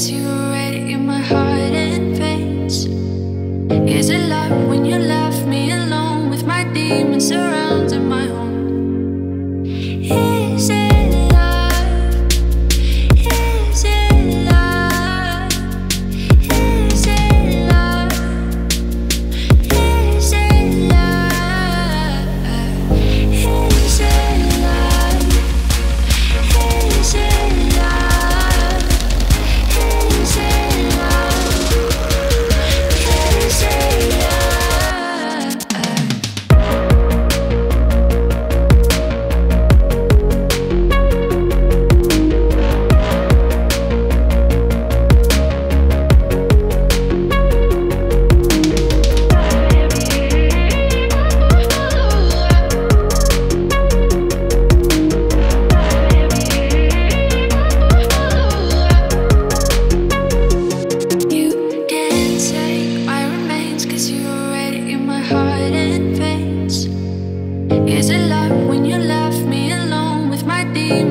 Is you red in my heart and veins? Is it love when you left me alone with my demons surrounding my home?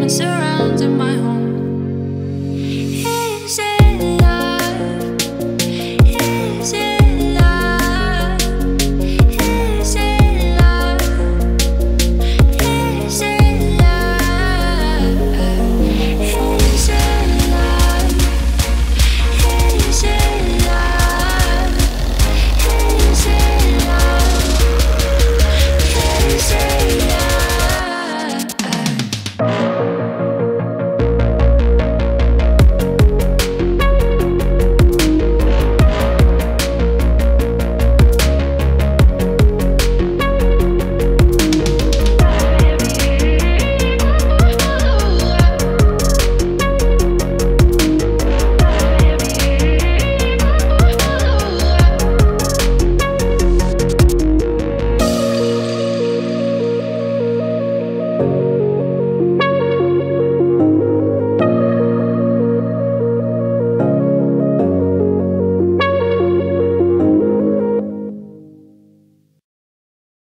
surrounding my